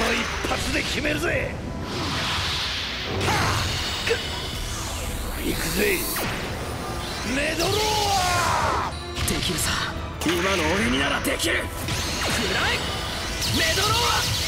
の一発で決めるぜ。行くぜ。メドローできるさ。今の俺にならできる。暗らメドロー。